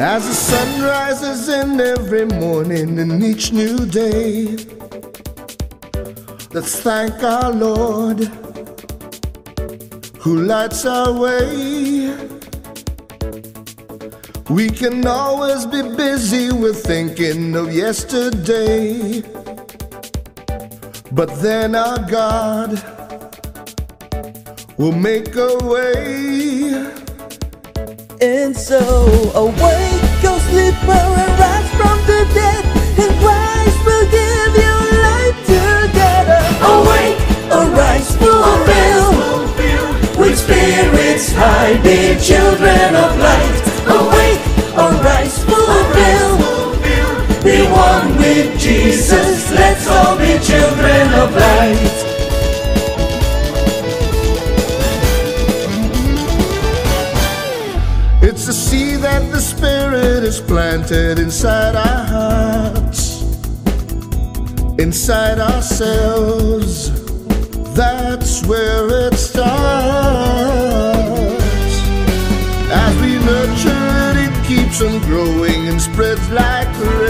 As the sun rises in every morning in each new day, let's thank our Lord who lights our way. We can always be busy with thinking of yesterday, but then our God will make a way. And so awake, go sleeper, and rise from the dead, and Christ will give you life together. Awake, arise, fulfill, with spirits high, be children of light. Awake, arise, fulfill, be one with Jesus. Is planted inside our hearts, inside ourselves. That's where it starts. As we nurture it, it keeps on growing and spreads like rain.